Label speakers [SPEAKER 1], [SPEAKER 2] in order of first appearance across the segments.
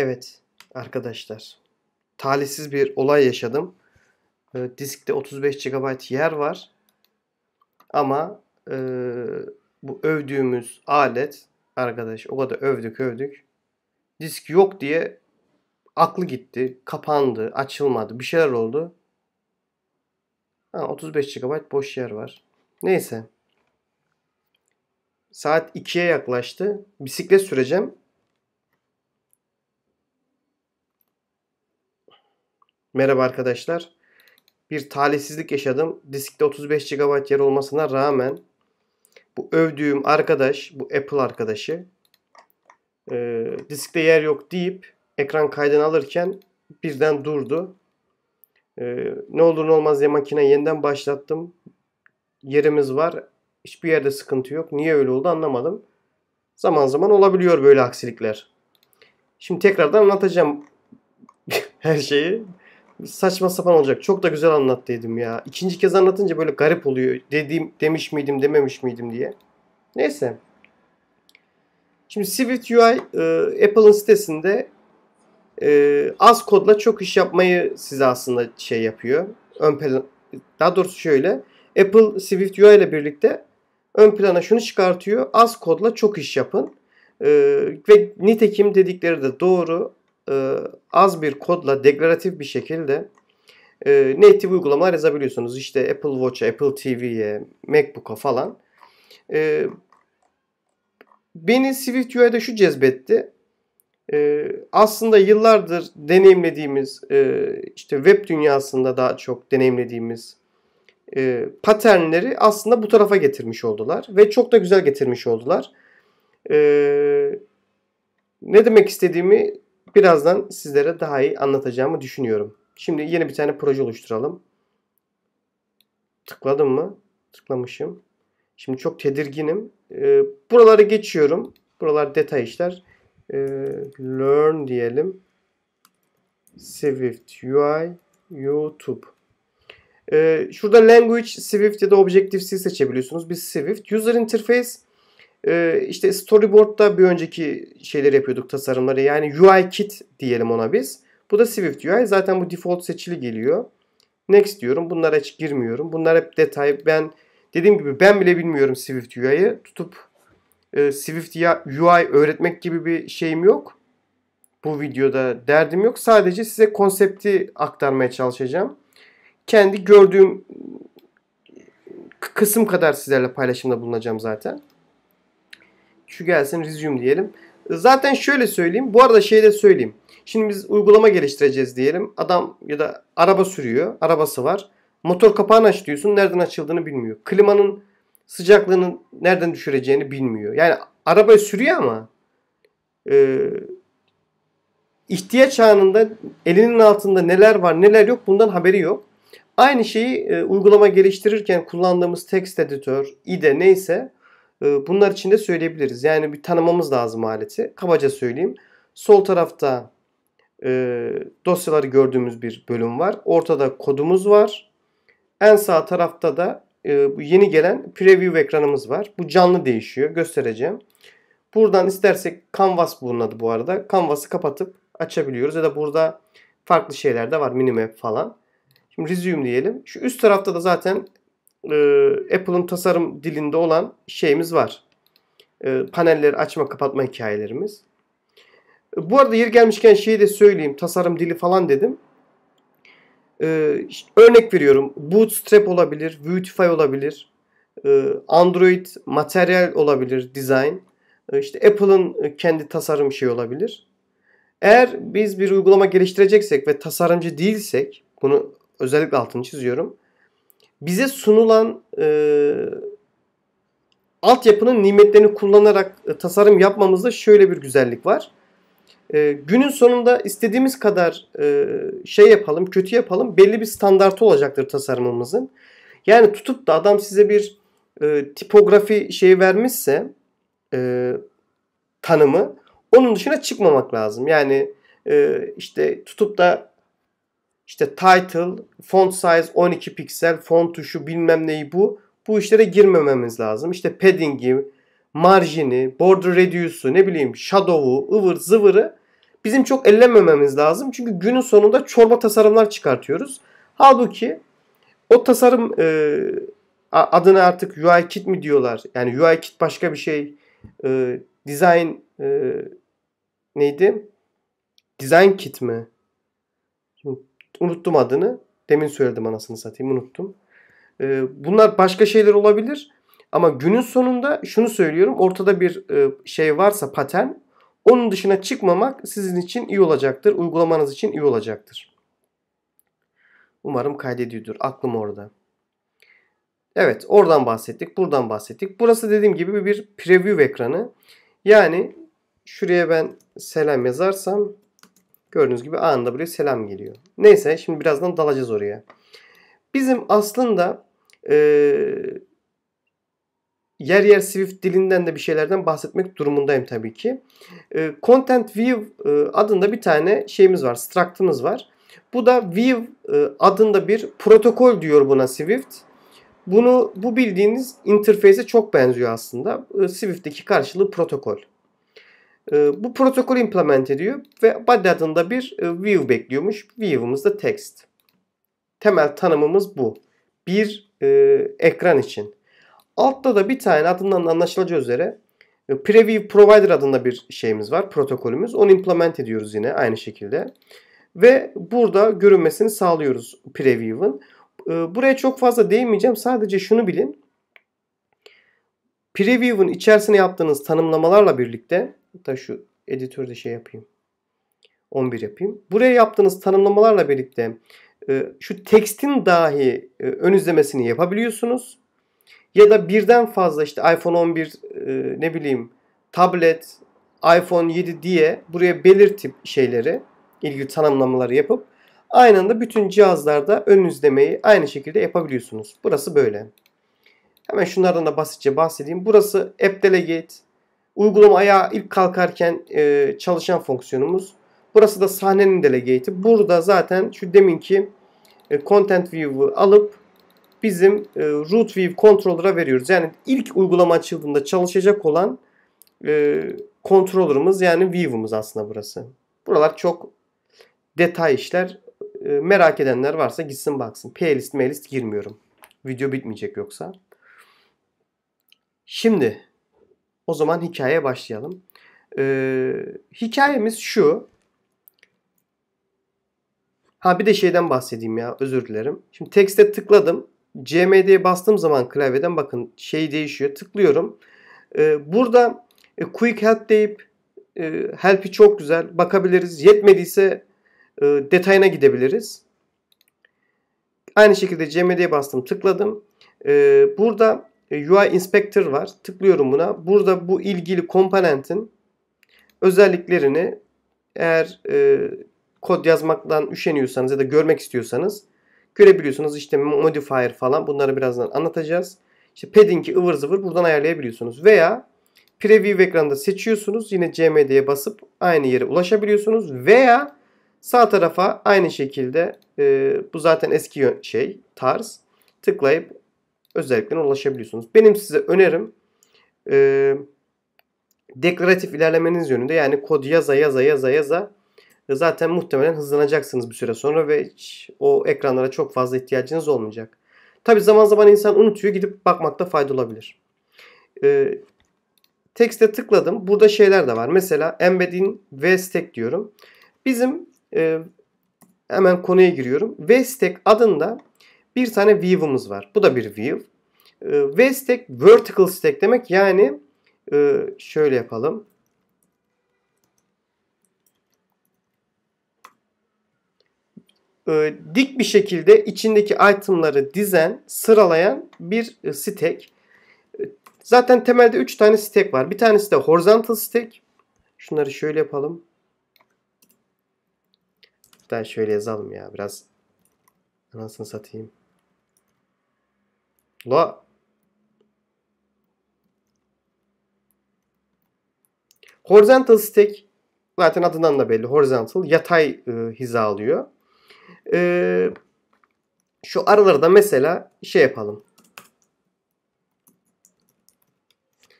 [SPEAKER 1] Evet arkadaşlar. Talihsiz bir olay yaşadım. E, diskte 35 GB yer var. Ama e, bu övdüğümüz alet arkadaş o kadar övdük övdük. Disk yok diye aklı gitti. Kapandı. Açılmadı. Bir şeyler oldu. Ha, 35 GB boş yer var. Neyse. Saat 2'ye yaklaştı. Bisiklet süreceğim. Merhaba arkadaşlar. Bir talihsizlik yaşadım. Diskte 35 GB yer olmasına rağmen bu övdüğüm arkadaş, bu Apple arkadaşı e, diskte yer yok deyip ekran kaydını alırken birden durdu. E, ne olur ne olmaz diye makineyi yeniden başlattım. Yerimiz var. Hiçbir yerde sıkıntı yok. Niye öyle oldu anlamadım. Zaman zaman olabiliyor böyle aksilikler. Şimdi tekrardan anlatacağım her şeyi saçma sapan olacak. Çok da güzel anlattıydım ya. İkinci kez anlatınca böyle garip oluyor. Dediğim demiş miydim dememiş miydim diye. Neyse. Şimdi Swift UI e, Apple'ın sitesinde e, az kodla çok iş yapmayı size aslında şey yapıyor. Ön plan, daha doğrusu şöyle. Apple Swift UI ile birlikte ön plana şunu çıkartıyor. Az kodla çok iş yapın. E, ve nitekim dedikleri de doğru e, az bir kodla deklaratif bir şekilde e, native uygulamalar yazabiliyorsunuz. İşte Apple Watch'a, Apple TV'ye, MacBook'a falan. E, beni Swift UI'de şu cezbetti. E, aslında yıllardır deneyimlediğimiz e, işte web dünyasında daha çok deneyimlediğimiz e, paternleri aslında bu tarafa getirmiş oldular. Ve çok da güzel getirmiş oldular. E, ne demek istediğimi birazdan sizlere daha iyi anlatacağımı düşünüyorum. Şimdi yeni bir tane proje oluşturalım. Tıkladım mı? Tıklamışım. Şimdi çok tedirginim. Ee, buraları geçiyorum. Buralar detay işler. Ee, learn diyelim. Swift UI YouTube. Ee, şurada language Swift ya da Objective-C seçebiliyorsunuz. Biz Swift. User interface ee, işte storyboard'da bir önceki şeyleri yapıyorduk tasarımları. Yani UI kit diyelim ona biz. Bu da Swift UI. Zaten bu default seçili geliyor. Next diyorum. Bunlara hiç girmiyorum. Bunlar hep detay. Ben dediğim gibi ben bile bilmiyorum Swift UI'yi. Tutup e, Swift UI öğretmek gibi bir şeyim yok. Bu videoda derdim yok. Sadece size konsepti aktarmaya çalışacağım. Kendi gördüğüm kısım kadar sizlerle paylaşımda bulunacağım zaten. Şu gelsin resume diyelim. Zaten şöyle söyleyeyim. Bu arada şey de söyleyeyim. Şimdi biz uygulama geliştireceğiz diyelim. Adam ya da araba sürüyor. Arabası var. Motor kapağını aç diyorsun. Nereden açıldığını bilmiyor. Klimanın sıcaklığını nereden düşüreceğini bilmiyor. Yani arabayı sürüyor ama e, ihtiyaç anında elinin altında neler var neler yok bundan haberi yok. Aynı şeyi e, uygulama geliştirirken kullandığımız text editör, IDE neyse bunlar için de söyleyebiliriz. Yani bir tanımamız lazım aleti. Kabaca söyleyeyim. Sol tarafta e, dosyaları gördüğümüz bir bölüm var. Ortada kodumuz var. En sağ tarafta da e, yeni gelen preview ekranımız var. Bu canlı değişiyor. Göstereceğim. Buradan istersek Canvas bunun adı bu arada. Canvas'ı kapatıp açabiliyoruz. Ya da burada farklı şeyler de var. Minimap falan. Şimdi resume diyelim. Şu üst tarafta da zaten e, Apple'ın tasarım dilinde olan şeyimiz var. E, panelleri açma kapatma hikayelerimiz. E, bu arada yer gelmişken şeyi de söyleyeyim. Tasarım dili falan dedim. E, örnek veriyorum. Bootstrap olabilir. Vuetify olabilir. Android Material olabilir. Design. E, işte Apple'ın kendi tasarım şey olabilir. Eğer biz bir uygulama geliştireceksek ve tasarımcı değilsek bunu özellikle altını çiziyorum bize sunulan e, altyapının nimetlerini kullanarak e, tasarım yapmamızda şöyle bir güzellik var. E, günün sonunda istediğimiz kadar e, şey yapalım, kötü yapalım belli bir standartı olacaktır tasarımımızın. Yani tutup da adam size bir e, tipografi şeyi vermişse e, tanımı onun dışına çıkmamak lazım. Yani e, işte tutup da işte title, font size 12 piksel, font tuşu bilmem neyi bu. Bu işlere girmememiz lazım. İşte padding'i, marjini, border radius'u, ne bileyim shadow'u, ıvır zıvırı bizim çok ellemememiz lazım. Çünkü günün sonunda çorba tasarımlar çıkartıyoruz. Halbuki o tasarım e, adına artık UI kit mi diyorlar? Yani UI kit başka bir şey. E, design e, neydi? Design kit mi? Unuttum adını. Demin söyledim anasını satayım unuttum. E, bunlar başka şeyler olabilir. Ama günün sonunda şunu söylüyorum. Ortada bir e, şey varsa patern onun dışına çıkmamak sizin için iyi olacaktır. Uygulamanız için iyi olacaktır. Umarım kaydediyordur. Aklım orada. Evet oradan bahsettik. Buradan bahsettik. Burası dediğim gibi bir preview ekranı. Yani şuraya ben selam yazarsam gördüğünüz gibi anında buraya selam geliyor. Neyse şimdi birazdan dalacağız oraya. Bizim aslında e, yer yer Swift dilinden de bir şeylerden bahsetmek durumundayım tabii ki. E, Content View e, adında bir tane şeyimiz var. Struct'ımız var. Bu da View e, adında bir protokol diyor buna Swift. Bunu bu bildiğiniz interface'e çok benziyor aslında. E, Swift'teki karşılığı protokol. E, bu protokol implement ediyor ve body adında bir e, view bekliyormuş. View'ımız da text. Temel tanımımız bu. Bir e, ekran için. Altta da bir tane adından anlaşılacağı üzere e, Preview Provider adında bir şeyimiz var. Protokolümüz. Onu implement ediyoruz yine aynı şekilde. Ve burada görünmesini sağlıyoruz Preview'ın. E, buraya çok fazla değinmeyeceğim. Sadece şunu bilin. Preview'un içerisine yaptığınız tanımlamalarla birlikte hatta şu editörde şey yapayım. 11 yapayım. Buraya yaptığınız tanımlamalarla birlikte e, şu tekstin dahi ön izlemesini yapabiliyorsunuz ya da birden fazla işte iPhone 11 e, ne bileyim tablet, iPhone 7 diye buraya belirtip şeyleri ilgili tanımlamaları yapıp aynı anda bütün cihazlarda ön izlemeyi aynı şekilde yapabiliyorsunuz. Burası böyle. Hemen şunlardan da basitçe bahsedeyim. Burası App Delegate. Uygulama ayağa ilk kalkarken e, çalışan fonksiyonumuz. Burası da sahnenin delegate'i. Burada zaten şu deminki e, Content View'u alıp bizim e, root view controller'a veriyoruz. Yani ilk uygulama açıldığında çalışacak olan e, controller'ımız yani view'umuz aslında burası. Buralar çok detay işler. E, merak edenler varsa gitsin baksın. Playlist mailist girmiyorum. Video bitmeyecek yoksa. Şimdi o zaman hikayeye başlayalım. Ee, hikayemiz şu. Ha bir de şeyden bahsedeyim ya özür dilerim. Şimdi tekste tıkladım. CMD'ye bastığım zaman klavyeden bakın şey değişiyor. Tıklıyorum. Ee, burada e, Quick Help deyip e, Help'i çok güzel bakabiliriz. Yetmediyse e, detayına gidebiliriz. Aynı şekilde CMD'ye bastım tıkladım. E, burada UI Inspector var. Tıklıyorum buna. Burada bu ilgili komponentin özelliklerini eğer e, kod yazmaktan üşeniyorsanız ya da görmek istiyorsanız görebiliyorsunuz. İşte modifier falan bunları birazdan anlatacağız. İşte padding'i ıvır zıvır buradan ayarlayabiliyorsunuz. Veya preview ekranda seçiyorsunuz. Yine CMD'ye basıp aynı yere ulaşabiliyorsunuz. Veya sağ tarafa aynı şekilde e, bu zaten eski şey tarz tıklayıp özelliklerine ulaşabiliyorsunuz. Benim size önerim e, deklaratif ilerlemeniz yönünde. Yani kod yaza yaza yaza yaza zaten muhtemelen hızlanacaksınız bir süre sonra ve hiç o ekranlara çok fazla ihtiyacınız olmayacak. Tabi zaman zaman insan unutuyor gidip bakmakta fayda olabilir. Ee, tekste tıkladım. Burada şeyler de var. Mesela embedding vstack diyorum. Bizim e, hemen konuya giriyorum. vstack adında bir tane view'umuz var. Bu da bir view. E, vstack vertical stack demek yani e, şöyle yapalım. e, dik bir şekilde içindeki itemları dizen, sıralayan bir e, stack. E, zaten temelde 3 tane stack var. Bir tanesi de horizontal stack. Şunları şöyle yapalım. Hatta şöyle yazalım ya biraz. Anasını satayım. La. Horizontal stack zaten adından da belli. Horizontal yatay e, hiza alıyor. Ee, şu aralarda mesela şey yapalım.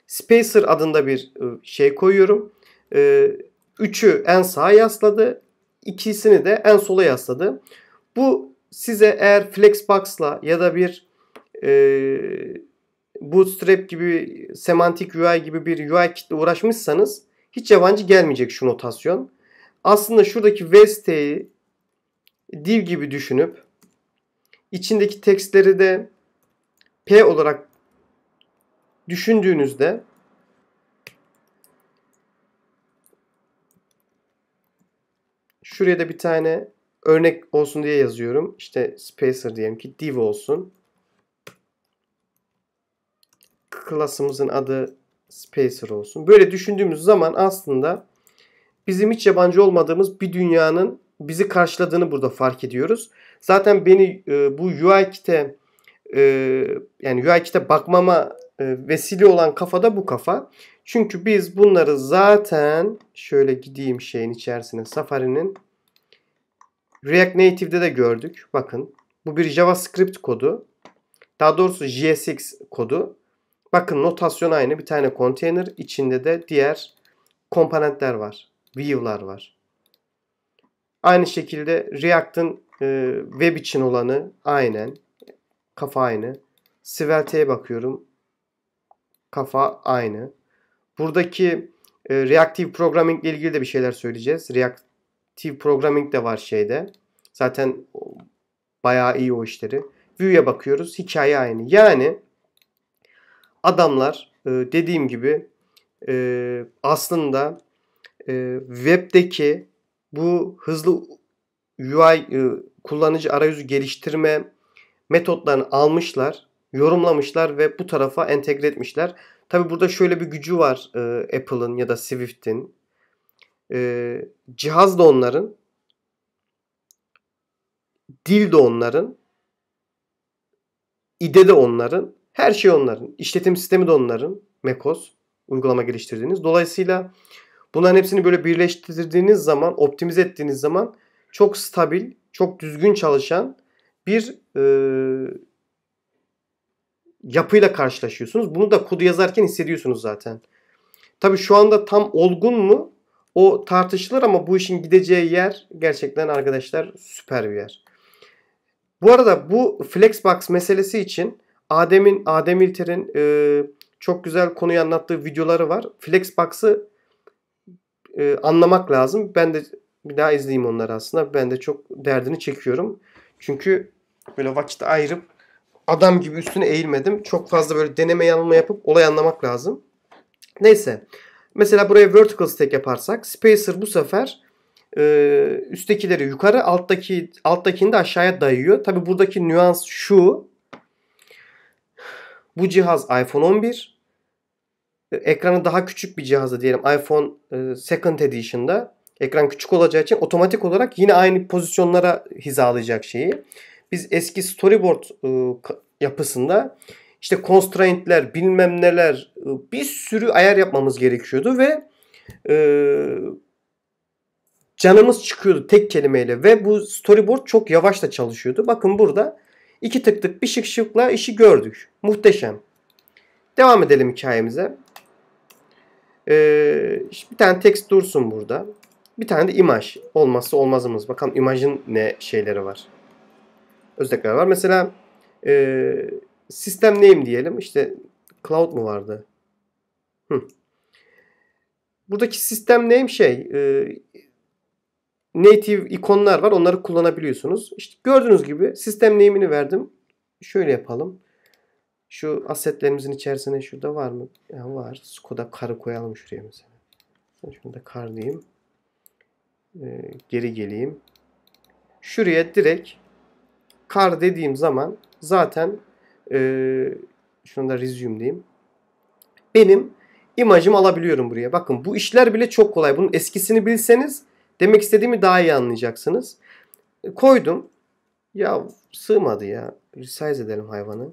[SPEAKER 1] Spacer adında bir e, şey koyuyorum. Ee, 3'ü en sağa yasladı. ikisini de en sola yasladı. Bu size eğer Flexbox'la ya da bir e, Bootstrap gibi, Semantic UI gibi bir UI kitle uğraşmışsanız hiç yabancı gelmeyecek şu notasyon. Aslında şuradaki VST'yi div gibi düşünüp içindeki tekstleri de P olarak düşündüğünüzde şuraya da bir tane örnek olsun diye yazıyorum. İşte spacer diyelim ki div olsun. Klasımızın adı spacer olsun. Böyle düşündüğümüz zaman aslında bizim hiç yabancı olmadığımız bir dünyanın bizi karşıladığını burada fark ediyoruz. Zaten beni e, bu UI e, yani UI bakmama e, vesile olan kafa da bu kafa. Çünkü biz bunları zaten şöyle gideyim şeyin içerisine Safari'nin React Native'de de gördük. Bakın bu bir JavaScript kodu. Daha doğrusu JSX kodu. Bakın notasyon aynı. Bir tane container. içinde de diğer komponentler var. View'lar var. Aynı şekilde React'ın e, web için olanı aynen. Kafa aynı. Svelte'ye bakıyorum. Kafa aynı. Buradaki e, Reactive Programming ile ilgili de bir şeyler söyleyeceğiz. Reactive Programming de var şeyde. Zaten bayağı iyi o işleri. View'ye bakıyoruz. Hikaye aynı. Yani adamlar e, dediğim gibi e, aslında e, webdeki bu hızlı UI kullanıcı arayüzü geliştirme metotlarını almışlar, yorumlamışlar ve bu tarafa entegre etmişler. Tabi burada şöyle bir gücü var Apple'ın ya da Swift'in. cihaz da onların, dil de onların, IDE de onların, her şey onların. İşletim sistemi de onların. macOS uygulama geliştirdiğiniz. Dolayısıyla bunların hepsini böyle birleştirdiğiniz zaman, optimize ettiğiniz zaman çok stabil, çok düzgün çalışan bir e, yapıyla karşılaşıyorsunuz. Bunu da kodu yazarken hissediyorsunuz zaten. Tabi şu anda tam olgun mu o tartışılır ama bu işin gideceği yer gerçekten arkadaşlar süper bir yer. Bu arada bu Flexbox meselesi için Adem'in Adem İlter'in e, çok güzel konuyu anlattığı videoları var. Flexbox'ı e, anlamak lazım. Ben de bir daha izleyeyim onları aslında. Ben de çok derdini çekiyorum. Çünkü böyle vakit ayırıp adam gibi üstüne eğilmedim. Çok fazla böyle deneme yanılma yapıp olay anlamak lazım. Neyse. Mesela buraya vertical stack yaparsak spacer bu sefer e, üsttekileri yukarı alttaki alttakini de aşağıya dayıyor. Tabi buradaki nüans şu. Bu cihaz iPhone 11. E, ekranı daha küçük bir cihazda diyelim iPhone e, Second Edition'da. Ekran küçük olacağı için otomatik olarak yine aynı pozisyonlara hizalayacak şeyi. Biz eski storyboard e, yapısında işte constraint'ler bilmem neler bir sürü ayar yapmamız gerekiyordu ve canımız çıkıyordu tek kelimeyle ve bu storyboard çok yavaş da çalışıyordu. Bakın burada iki tık tık bir şık şıkla işi gördük. Muhteşem. Devam edelim hikayemize. Ee, bir tane text dursun burada. Bir tane de imaj. Olmazsa olmazımız. Bakalım imajın ne şeyleri var. Özellikler var. Mesela e, sistem name diyelim. İşte cloud mu vardı? Hı. Buradaki sistem name şey e, native ikonlar var. Onları kullanabiliyorsunuz. İşte gördüğünüz gibi sistem name'ini verdim. Şöyle yapalım. Şu assetlerimizin içerisine şurada var mı? Ya var. Skoda karı koyalım şuraya mesela. Şunu da kar diyeyim. Ee, geri geleyim. Şuraya direkt kar dediğim zaman zaten e, şunu da resume diyeyim. Benim imajımı alabiliyorum buraya. Bakın bu işler bile çok kolay. Bunun eskisini bilseniz demek istediğimi daha iyi anlayacaksınız. Koydum. Ya sığmadı ya. Resize edelim hayvanı.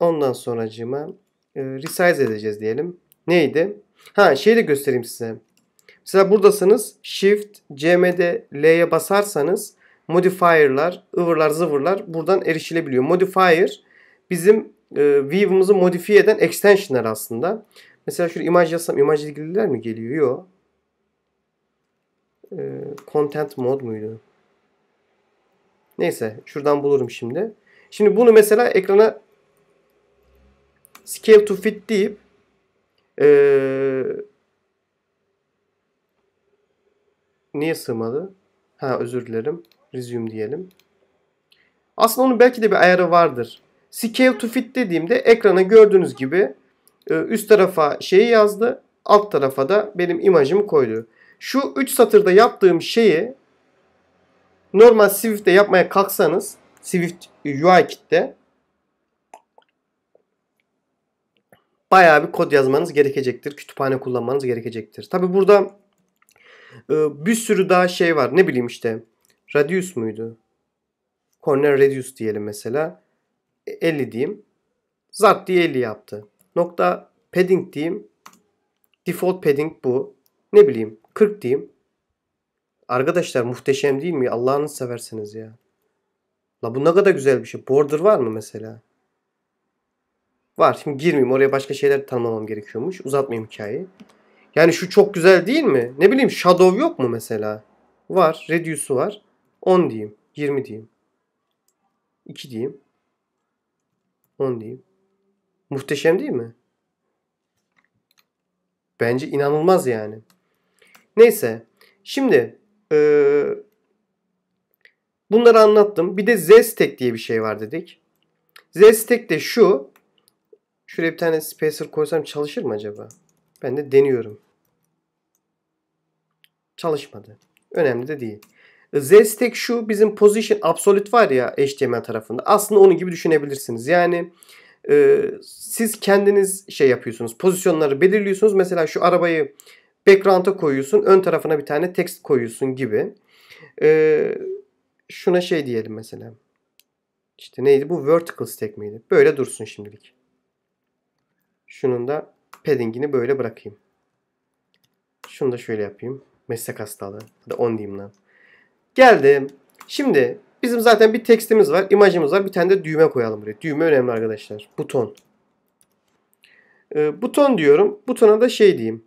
[SPEAKER 1] Ondan sonracığıma e, resize edeceğiz diyelim. Neydi? Ha şeyi de göstereyim size. Mesela buradasınız. Shift, CMD, L'ye basarsanız modifier'lar, ıvırlar, zıvırlar buradan erişilebiliyor. Modifier bizim e, view'umuzu modifiye eden extension'lar aslında. Mesela şuraya imaj yazsam imaj ilgililer mi geliyor? Yok. Ee, content mod muydu? Neyse şuradan bulurum şimdi. Şimdi bunu mesela ekrana scale to fit deyip ee, niye sığmadı? Ha özür dilerim. Resume diyelim. Aslında onun belki de bir ayarı vardır. Scale to fit dediğimde ekrana gördüğünüz gibi üst tarafa şeyi yazdı. Alt tarafa da benim imajımı koydu. Şu 3 satırda yaptığım şeyi normal Swift'te yapmaya kalksanız Swift UI kit'te bayağı bir kod yazmanız gerekecektir. Kütüphane kullanmanız gerekecektir. Tabi burada e, bir sürü daha şey var. Ne bileyim işte radius muydu? Corner radius diyelim mesela. 50 e, diyeyim. Zart diye 50 yaptı. Nokta padding diyeyim. Default padding bu. Ne bileyim 40 diyeyim. Arkadaşlar muhteşem değil mi? Allah'ını severseniz ya. La bu ne kadar güzel bir şey. Border var mı mesela? Var. Şimdi girmeyeyim. Oraya başka şeyler tanımlamam gerekiyormuş. Uzatmayayım hikayeyi. Yani şu çok güzel değil mi? Ne bileyim shadow yok mu mesela? Var. Reduce'u var. 10 diyeyim. 20 diyeyim. 2 diyeyim. 10 diyeyim. Muhteşem değil mi? Bence inanılmaz yani. Neyse. Şimdi ee, bunları anlattım. Bir de Z-Stack diye bir şey var dedik. Z-Stack de şu. Şuraya bir tane spacer koysam çalışır mı acaba? Ben de deniyorum. Çalışmadı. Önemli de değil. Z-Stack şu bizim position absolute var ya HTML tarafında. Aslında onun gibi düşünebilirsiniz. Yani e, siz kendiniz şey yapıyorsunuz. Pozisyonları belirliyorsunuz. Mesela şu arabayı background'a koyuyorsun. Ön tarafına bir tane text koyuyorsun gibi. E, şuna şey diyelim mesela. İşte neydi bu? Vertical stack miydi? Böyle dursun şimdilik. Şunun da padding'ini böyle bırakayım. Şunu da şöyle yapayım. Meslek hastalığı. Hadi 10 diyeyim lan. Geldim. Şimdi bizim zaten bir tekstimiz var. imajımız var. Bir tane de düğme koyalım buraya. Düğme önemli arkadaşlar. Buton. Ee, buton diyorum. Butona da şey diyeyim.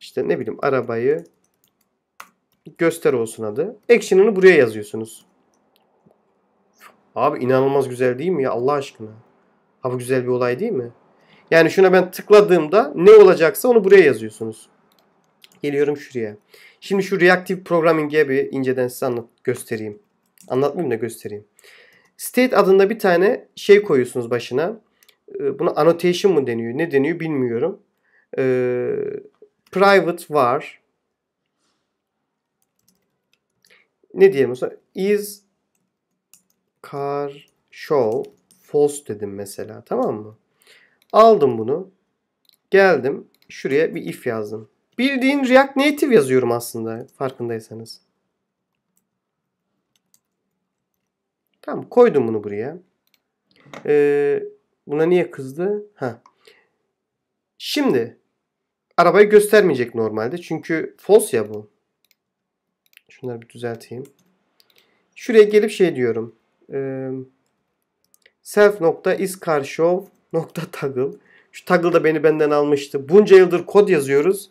[SPEAKER 1] İşte ne bileyim arabayı göster olsun adı. Action'ını buraya yazıyorsunuz. Abi inanılmaz güzel değil mi ya Allah aşkına? Ha bu güzel bir olay değil mi? Yani şuna ben tıkladığımda ne olacaksa onu buraya yazıyorsunuz. Geliyorum şuraya. Şimdi şu reactive programming'e bir inceden size anlat göstereyim. Anlatmayayım da göstereyim. State adında bir tane şey koyuyorsunuz başına. Ee, buna annotation mı deniyor? Ne deniyor bilmiyorum. Ee, private var. Ne diyelim mesela? Is car show false dedim mesela. Tamam mı? Aldım bunu. Geldim. Şuraya bir if yazdım. Bildiğin React Native yazıyorum aslında farkındaysanız. Tamam koydum bunu buraya. Ee, buna niye kızdı? Ha. Şimdi arabayı göstermeyecek normalde. Çünkü false ya bu. Şunları bir düzelteyim. Şuraya gelip şey diyorum. Ee, self nokta is car nokta toggle. Şu toggle da beni benden almıştı. Bunca yıldır kod yazıyoruz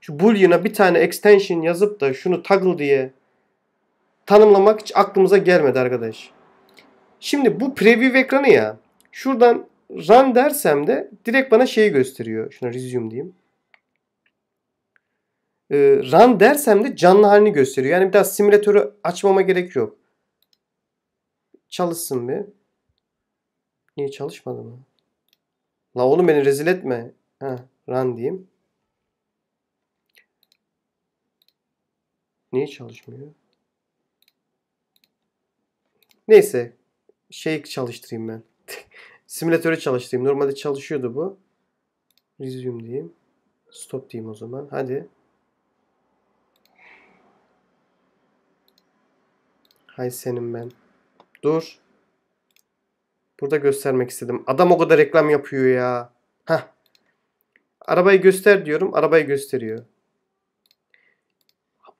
[SPEAKER 1] şu boolean'a bir tane extension yazıp da şunu toggle diye tanımlamak hiç aklımıza gelmedi arkadaş. Şimdi bu preview ekranı ya. Şuradan run dersem de direkt bana şeyi gösteriyor. Şuna resume diyeyim. Ee, run dersem de canlı halini gösteriyor. Yani bir daha simülatörü açmama gerek yok. Çalışsın bir. Niye çalışmadı mı? La oğlum beni rezil etme. Ha, run diyeyim. Niye çalışmıyor? Neyse. Şey çalıştırayım ben. Simülatörü çalıştırayım. Normalde çalışıyordu bu. Resume diyeyim. Stop diyeyim o zaman. Hadi. Hay senin ben. Dur. Burada göstermek istedim. Adam o kadar reklam yapıyor ya. Heh. Arabayı göster diyorum. Arabayı gösteriyor.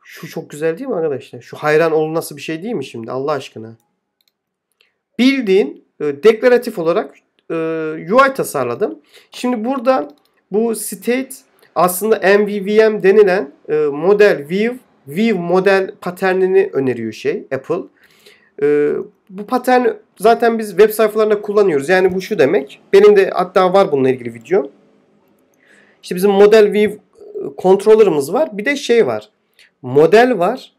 [SPEAKER 1] Şu çok güzel değil mi arkadaşlar? Şu hayran olun nasıl bir şey değil mi şimdi Allah aşkına? Bildiğin e, deklaratif olarak e, UI tasarladım. Şimdi burada Bu state aslında MVVM denilen e, model view view model paternini öneriyor şey Apple. E, bu patern zaten biz web sayfalarında kullanıyoruz. Yani bu şu demek. Benim de hatta var bununla ilgili video. İşte bizim model view controller'ımız var. Bir de şey var. Model var.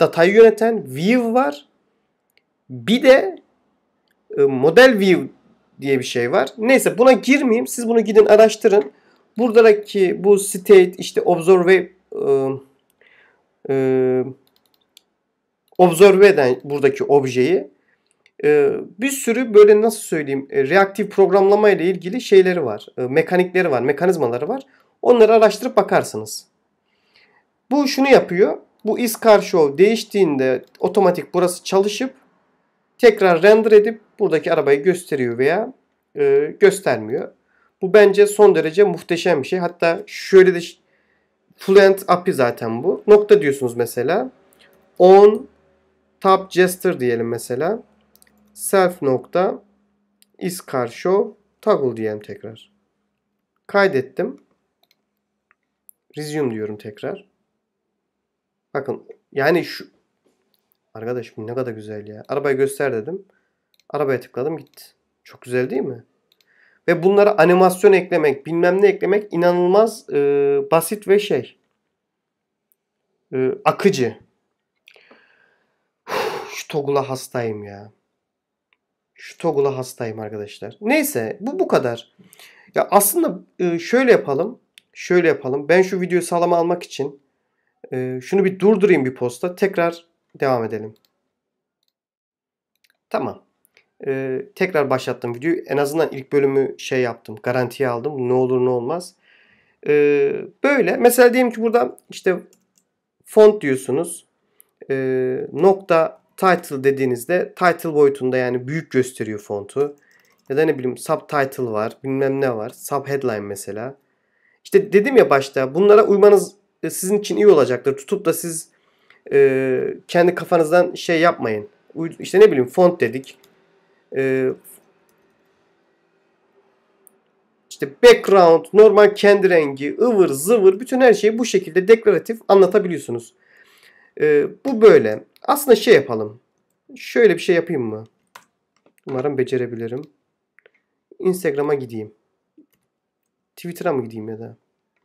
[SPEAKER 1] Datayı yöneten view var. Bir de e, model view diye bir şey var. Neyse buna girmeyeyim. Siz bunu gidin araştırın. Buradaki bu state işte observe e, e, observe eden buradaki objeyi e, bir sürü böyle nasıl söyleyeyim reaktif programlama ile ilgili şeyleri var. Mekanikleri var, mekanizmaları var. Onları araştırıp bakarsınız. Bu şunu yapıyor. Bu is car show değiştiğinde otomatik burası çalışıp tekrar render edip buradaki arabayı gösteriyor veya e, göstermiyor. Bu bence son derece muhteşem bir şey. Hatta şöyle de Fluent API zaten bu. Nokta diyorsunuz mesela. On tab gesture diyelim mesela. Self nokta is car show toggle diyelim tekrar. Kaydettim. Resume diyorum tekrar. Bakın yani şu arkadaşım ne kadar güzel ya. Arabayı göster dedim. Arabaya tıkladım gitti. Çok güzel değil mi? Ve bunlara animasyon eklemek, bilmem ne eklemek inanılmaz e, basit ve şey. E, akıcı. Şu Toggle'a hastayım ya. Şu Toggle'a hastayım arkadaşlar. Neyse bu bu kadar. Ya aslında e, şöyle yapalım. Şöyle yapalım. Ben şu videoyu sağlama almak için e, şunu bir durdurayım bir posta. Tekrar devam edelim. Tamam. Ee, tekrar başlattım videoyu. En azından ilk bölümü şey yaptım. Garantiye aldım. Ne olur ne olmaz. Ee, böyle. Mesela diyelim ki burada işte font diyorsunuz. Ee, nokta title dediğinizde title boyutunda yani büyük gösteriyor fontu. Ya da ne bileyim subtitle var. Bilmem ne var. Subheadline mesela. İşte dedim ya başta bunlara uymanız sizin için iyi olacaktır. Tutup da siz e, kendi kafanızdan şey yapmayın. İşte ne bileyim font dedik e, işte background, normal kendi rengi, ıvır zıvır bütün her şeyi bu şekilde deklaratif anlatabiliyorsunuz. E, bu böyle. Aslında şey yapalım. Şöyle bir şey yapayım mı? Umarım becerebilirim. Instagram'a gideyim. Twitter'a mı gideyim ya da?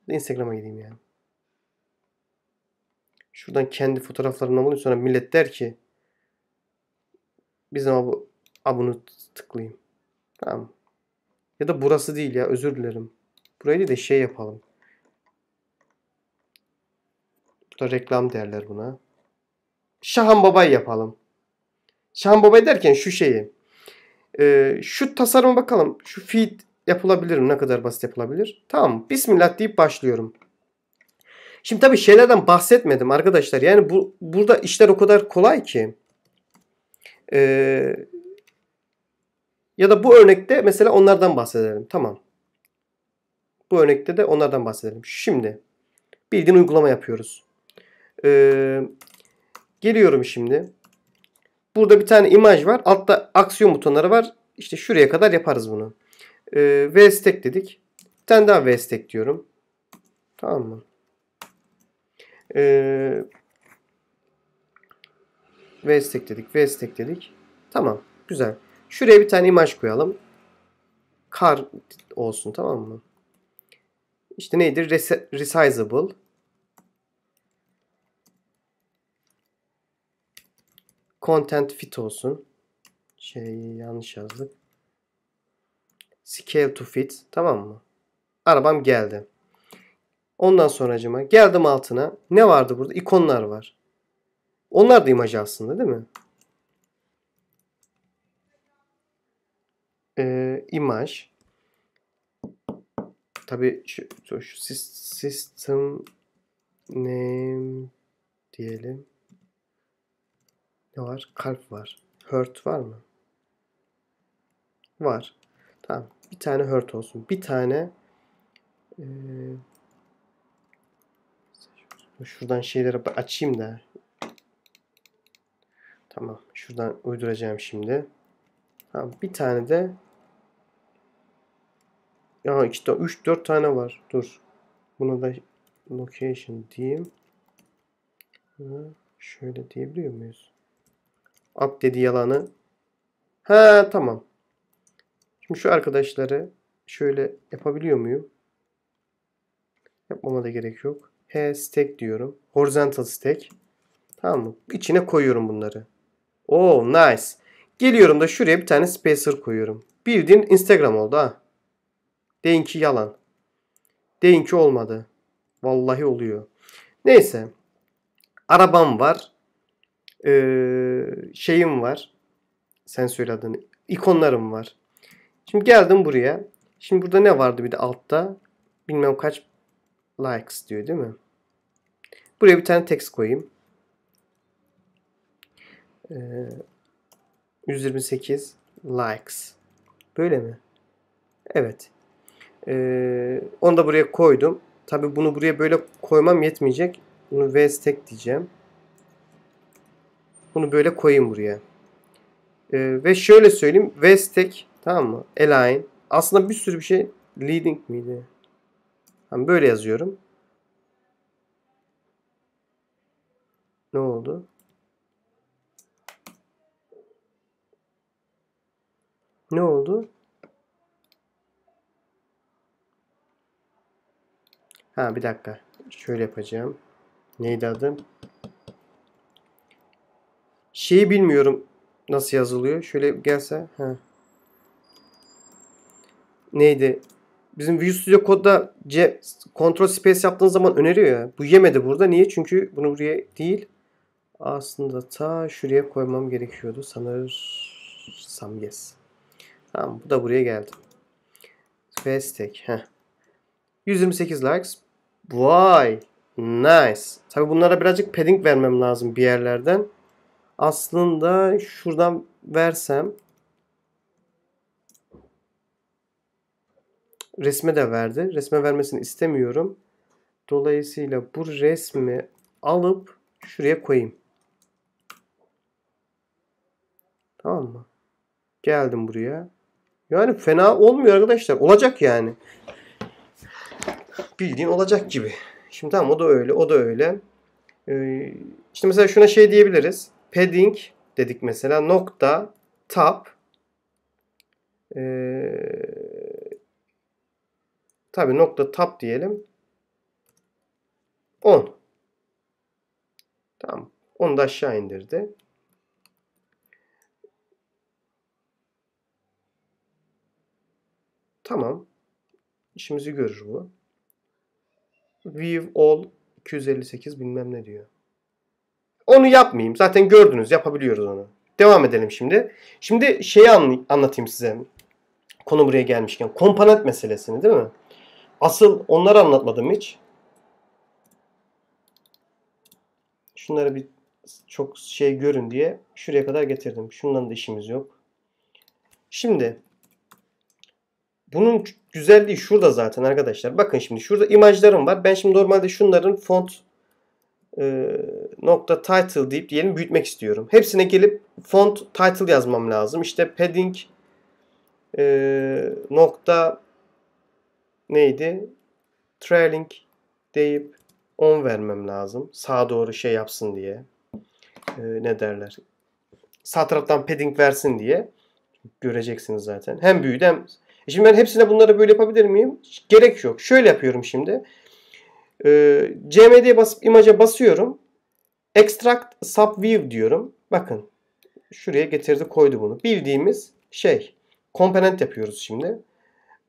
[SPEAKER 1] Instagram'a gideyim yani. Şuradan kendi fotoğraflarını alayım sonra millet der ki bizim bu A bunu tıklayayım. Tamam. Ya da burası değil ya özür dilerim. Burayı de şey yapalım. Burada reklam derler buna. Şahan Babay yapalım. Şahan Babay derken şu şeyi. E, şu tasarıma bakalım. Şu feed yapılabilir mi? Ne kadar basit yapılabilir? Tamam. Bismillah deyip başlıyorum. Şimdi tabii şeylerden bahsetmedim arkadaşlar. Yani bu burada işler o kadar kolay ki. Ee, ya da bu örnekte mesela onlardan bahsedelim. Tamam. Bu örnekte de onlardan bahsedelim. Şimdi bildiğin uygulama yapıyoruz. Ee, geliyorum şimdi. Burada bir tane imaj var. Altta aksiyon butonları var. İşte şuraya kadar yaparız bunu. Ee, VStack dedik. Bir tane daha VStack diyorum. Tamam mı? Ee, VStack dedik. VStack dedik. Tamam. Güzel. Şuraya bir tane imaj koyalım. Kar olsun tamam mı? İşte neydi? Resizable. Content fit olsun. Şey yanlış yazdık. Scale to fit. Tamam mı? Arabam geldi. Ondan sonracıma geldim altına. Ne vardı burada? İkonlar var. Onlar da imaj aslında değil mi? e, imaj tabi şu, şu system name diyelim ne var kalp var hurt var mı var tamam bir tane hurt olsun bir tane e, şuradan şeyleri açayım da tamam şuradan uyduracağım şimdi Tamam, bir tane de Ya tane, üç dört tane var. Dur. Buna da location diyeyim. Şöyle diyebiliyor muyuz? At dedi yalanı. Ha tamam. Şimdi şu arkadaşları şöyle yapabiliyor muyum? Yapmama da gerek yok. H stack diyorum. Horizontal stack. Tamam mı? İçine koyuyorum bunları. Oo nice. Geliyorum da şuraya bir tane spacer koyuyorum. Bildiğin Instagram oldu ha. Deyin ki yalan. Deyin ki olmadı. Vallahi oluyor. Neyse. Arabam var. Ee, şeyim var. Sen söyle adını. İkonlarım var. Şimdi geldim buraya. Şimdi burada ne vardı bir de altta? Bilmem kaç likes diyor değil mi? Buraya bir tane text koyayım. Ee, 128 likes. Böyle mi? Evet. Ee, onu da buraya koydum. Tabi bunu buraya böyle koymam yetmeyecek. Bunu v stack diyeceğim. Bunu böyle koyayım buraya. Ee, ve şöyle söyleyeyim. v stack tamam mı? Align. Aslında bir sürü bir şey leading miydi? Tamam, böyle yazıyorum. Ne oldu? Ne oldu? Ha bir dakika. Şöyle yapacağım. Neydi adı? Şeyi bilmiyorum nasıl yazılıyor. Şöyle gelse. Ha. Neydi? Bizim Visual Studio Code'da C, Ctrl Space yaptığın zaman öneriyor ya. Bu yemedi burada. Niye? Çünkü bunu buraya değil. Aslında ta şuraya koymam gerekiyordu. Sanırsam yes. Tamam bu da buraya geldi. Vestek. Heh. 128 likes. Vay. Nice. Tabi bunlara birazcık padding vermem lazım bir yerlerden. Aslında şuradan versem resme de verdi. Resme vermesini istemiyorum. Dolayısıyla bu resmi alıp şuraya koyayım. Tamam mı? Geldim buraya. Yani fena olmuyor arkadaşlar. Olacak yani. Bildiğin olacak gibi. Şimdi tamam o da öyle. O da öyle. Ee, işte mesela şuna şey diyebiliriz. Padding dedik mesela. Nokta. Tab. Ee, tabii nokta tab diyelim. 10. Tamam. Onu da aşağı indirdi. Tamam. İşimizi görür bu. View all 258 bilmem ne diyor. Onu yapmayayım. Zaten gördünüz. Yapabiliyoruz onu. Devam edelim şimdi. Şimdi şeyi anlatayım size. Konu buraya gelmişken. Komponent meselesini değil mi? Asıl onları anlatmadım hiç. Şunları bir çok şey görün diye şuraya kadar getirdim. Şundan da işimiz yok. Şimdi bunun güzelliği şurada zaten arkadaşlar. Bakın şimdi şurada imajlarım var. Ben şimdi normalde şunların font e, nokta title deyip diyelim büyütmek istiyorum. Hepsine gelip font title yazmam lazım. İşte padding e, nokta neydi? Trailing deyip 10 vermem lazım. Sağa doğru şey yapsın diye. E, ne derler? Sağ taraftan padding versin diye. Göreceksiniz zaten. Hem büyüdü hem e şimdi ben hepsine bunları böyle yapabilir miyim? Gerek yok. Şöyle yapıyorum şimdi. Ee, CMD'ye basıp imaja basıyorum. Extract Subview diyorum. Bakın. Şuraya getirdi koydu bunu. Bildiğimiz şey. Komponent yapıyoruz şimdi.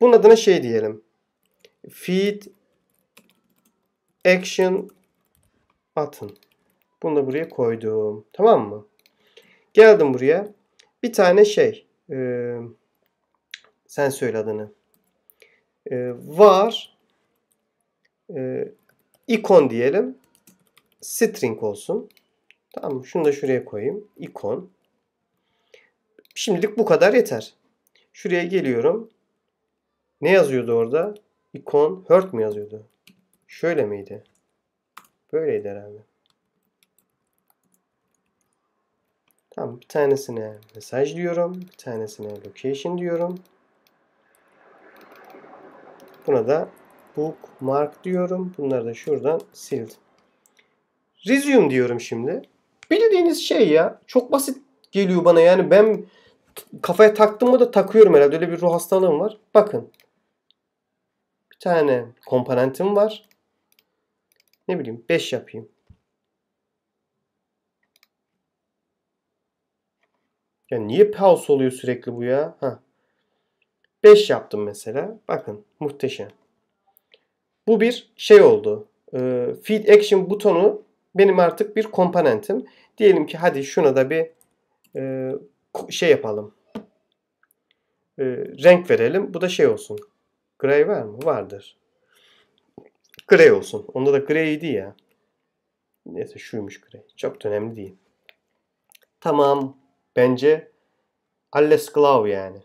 [SPEAKER 1] Bunun adına şey diyelim. Feed Action Button. Bunu da buraya koydum. Tamam mı? Geldim buraya. Bir tane şey. Eee sen söyle adını. Ee, var e, ikon diyelim. String olsun. Tamam Şunu da şuraya koyayım. İkon. Şimdilik bu kadar yeter. Şuraya geliyorum. Ne yazıyordu orada? İkon hurt mu yazıyordu? Şöyle miydi? Böyleydi herhalde. Tamam bir tanesine mesaj diyorum. Bir tanesine location diyorum. Buna da bookmark diyorum. Bunları da şuradan sildim. Resume diyorum şimdi. Bildiğiniz şey ya. Çok basit geliyor bana yani ben kafaya taktım mı da takıyorum herhalde. Öyle bir ruh hastalığım var. Bakın. Bir tane komponentim var. Ne bileyim 5 yapayım. Ya niye pause oluyor sürekli bu ya? Ha. 5 yaptım mesela. Bakın muhteşem. Bu bir şey oldu. Ee, feed action butonu benim artık bir komponentim. Diyelim ki hadi şuna da bir e, şey yapalım. E, renk verelim. Bu da şey olsun. Gray var mı? Vardır. Gray olsun. Onda da gray'di ya. Neyse şuymuş gray. Çok önemli değil. Tamam. Bence alles klar yani.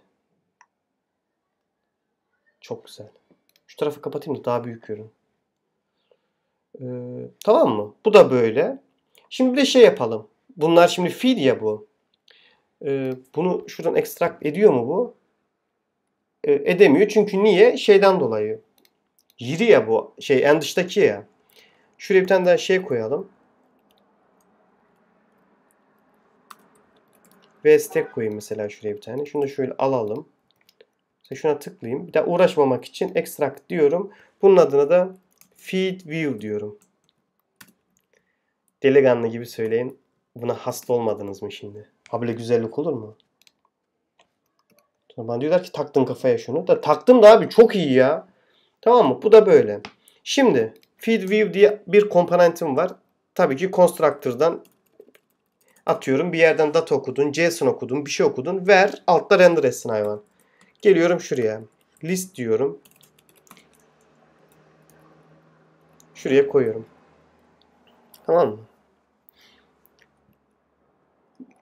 [SPEAKER 1] Çok güzel. Şu tarafı kapatayım da daha büyük görün. Ee, tamam mı? Bu da böyle. Şimdi bir de şey yapalım. Bunlar şimdi feed ya bu. Ee, bunu şuradan extract ediyor mu bu? Ee, edemiyor. Çünkü niye? Şeyden dolayı. Yiri ya bu. Şey en dıştaki ya. Şuraya bir tane daha şey koyalım. Ve stack koyayım mesela şuraya bir tane. Şunu da şöyle alalım. Şuna tıklayayım. Bir daha uğraşmamak için extract diyorum. Bunun adına da feed view diyorum. Delikanlı gibi söyleyin. Buna hasta olmadınız mı şimdi? Ha böyle güzellik olur mu? Sonra diyorlar ki taktın kafaya şunu. Da taktım da abi çok iyi ya. Tamam mı? Bu da böyle. Şimdi feed view diye bir komponentim var. Tabii ki constructor'dan atıyorum. Bir yerden data okudun, JSON okudun, bir şey okudun. Ver, altta render etsin hayvan. Geliyorum şuraya. List diyorum. Şuraya koyuyorum. Tamam mı?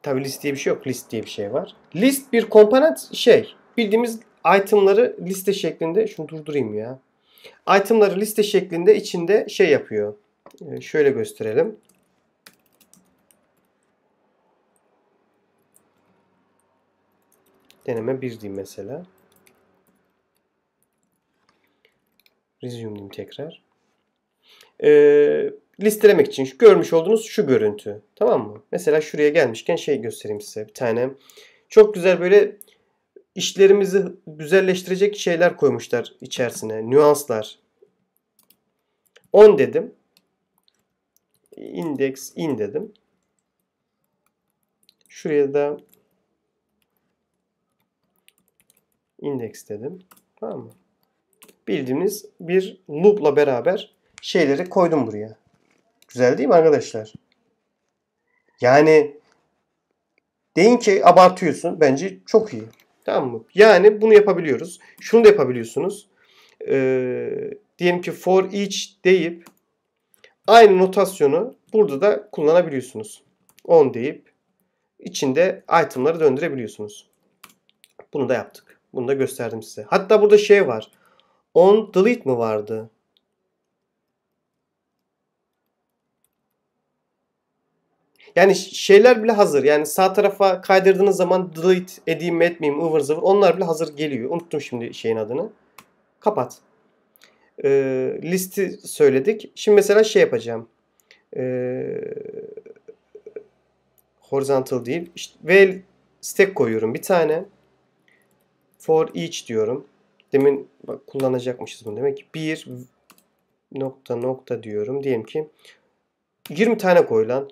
[SPEAKER 1] Tabi list diye bir şey yok. List diye bir şey var. List bir komponent şey. Bildiğimiz itemları liste şeklinde. Şunu durdurayım ya. Itemları liste şeklinde içinde şey yapıyor. Ee, şöyle gösterelim. Deneme 1 diyeyim mesela. Resume diyeyim tekrar. Ee, listelemek için şu görmüş olduğunuz şu görüntü. Tamam mı? Mesela şuraya gelmişken şey göstereyim size. Bir tane çok güzel böyle işlerimizi güzelleştirecek şeyler koymuşlar içerisine. Nüanslar. 10 dedim. Index in dedim. Şuraya da index dedim. Tamam mı? Bildiğiniz bir loop'la beraber şeyleri koydum buraya. Güzel değil mi arkadaşlar? Yani deyin ki abartıyorsun. Bence çok iyi. Tamam mı? Yani bunu yapabiliyoruz. Şunu da yapabiliyorsunuz. Ee, diyelim ki for each deyip aynı notasyonu burada da kullanabiliyorsunuz. On deyip içinde itemları döndürebiliyorsunuz. Bunu da yaptık. Bunu da gösterdim size. Hatta burada şey var. On delete mi vardı? Yani şeyler bile hazır. Yani sağ tarafa kaydırdığınız zaman delete edeyim mi etmeyeyim ıvır zıvır onlar bile hazır geliyor. Unuttum şimdi şeyin adını. Kapat. Ee, listi söyledik. Şimdi mesela şey yapacağım. Ee, horizontal değil. İşte, ve stack koyuyorum bir tane. For each diyorum. Demin bak, kullanacakmışız bunu. Demek ki bir nokta nokta diyorum. Diyelim ki 20 tane koy lan.